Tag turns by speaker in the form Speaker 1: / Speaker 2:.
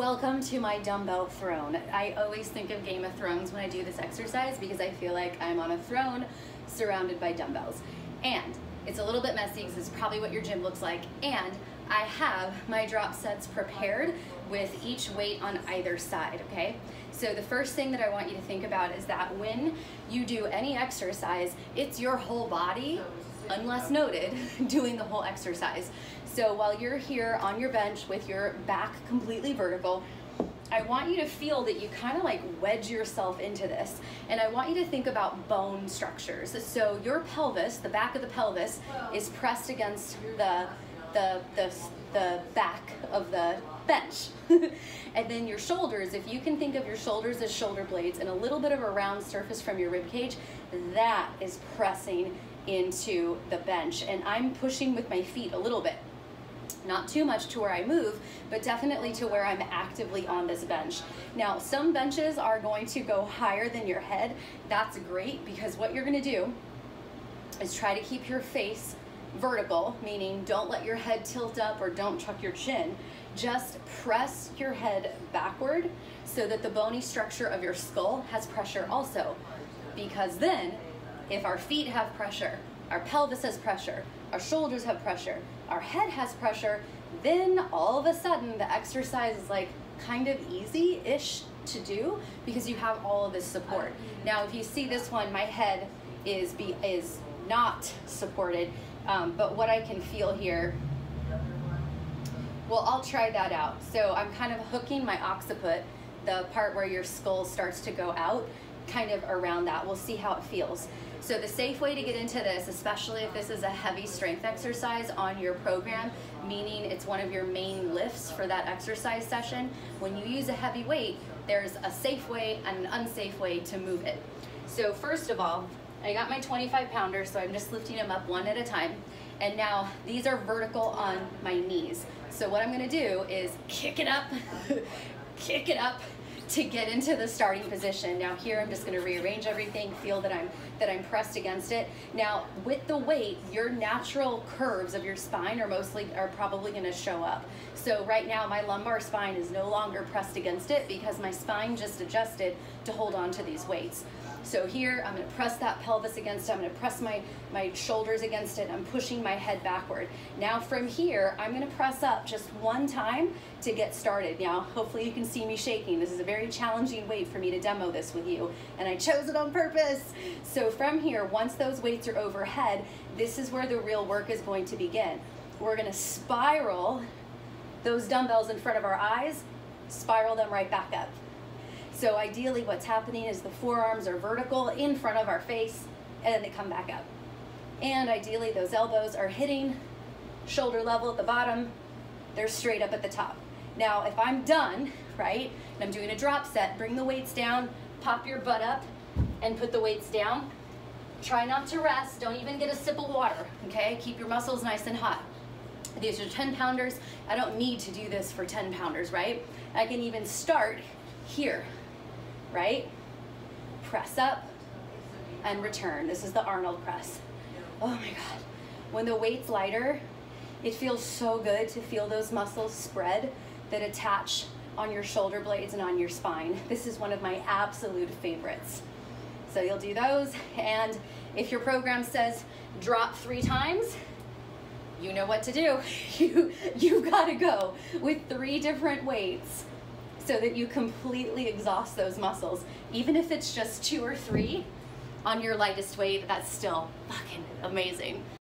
Speaker 1: Welcome to my dumbbell throne. I always think of Game of Thrones when I do this exercise because I feel like I'm on a throne surrounded by dumbbells. And it's a little bit messy because it's probably what your gym looks like. And I have my drop sets prepared with each weight on either side, okay? So the first thing that I want you to think about is that when you do any exercise, it's your whole body, unless noted, doing the whole exercise. So while you're here on your bench with your back completely vertical, I want you to feel that you kind of like wedge yourself into this. And I want you to think about bone structures. So your pelvis, the back of the pelvis, is pressed against the, the, the, the back of the bench. and then your shoulders, if you can think of your shoulders as shoulder blades and a little bit of a round surface from your rib cage, that is pressing into the bench. And I'm pushing with my feet a little bit. Not too much to where I move, but definitely to where I'm actively on this bench. Now, some benches are going to go higher than your head. That's great because what you're gonna do is try to keep your face vertical, meaning don't let your head tilt up or don't chuck your chin. Just press your head backward so that the bony structure of your skull has pressure also. Because then, if our feet have pressure, our pelvis has pressure, our shoulders have pressure, our head has pressure, then all of a sudden the exercise is like kind of easy-ish to do because you have all of this support. Now, if you see this one, my head is be is not supported, um, but what I can feel here, well, I'll try that out. So I'm kind of hooking my occiput, the part where your skull starts to go out, kind of around that. We'll see how it feels. So the safe way to get into this, especially if this is a heavy strength exercise on your program, meaning it's one of your main lifts for that exercise session, when you use a heavy weight, there's a safe way and an unsafe way to move it. So first of all, I got my 25 pounder, so I'm just lifting them up one at a time. And now these are vertical on my knees. So what I'm gonna do is kick it up, kick it up, to get into the starting position. Now here I'm just gonna rearrange everything, feel that I'm that I'm pressed against it. Now with the weight, your natural curves of your spine are mostly are probably gonna show up. So right now my lumbar spine is no longer pressed against it because my spine just adjusted to hold on to these weights. So here, I'm gonna press that pelvis against it. I'm gonna press my, my shoulders against it. I'm pushing my head backward. Now from here, I'm gonna press up just one time to get started. Now, hopefully you can see me shaking. This is a very challenging weight for me to demo this with you, and I chose it on purpose. So from here, once those weights are overhead, this is where the real work is going to begin. We're gonna spiral those dumbbells in front of our eyes, spiral them right back up. So ideally what's happening is the forearms are vertical in front of our face and then they come back up. And ideally those elbows are hitting shoulder level at the bottom, they're straight up at the top. Now if I'm done, right, and I'm doing a drop set, bring the weights down, pop your butt up and put the weights down. Try not to rest, don't even get a sip of water, okay? Keep your muscles nice and hot. These are 10 pounders. I don't need to do this for 10 pounders, right? I can even start here right? Press up and return. This is the Arnold press. Oh my God. When the weight's lighter, it feels so good to feel those muscles spread that attach on your shoulder blades and on your spine. This is one of my absolute favorites. So you'll do those, and if your program says drop three times, you know what to do. You, you've gotta go with three different weights so that you completely exhaust those muscles. Even if it's just two or three on your lightest weight, that's still fucking amazing.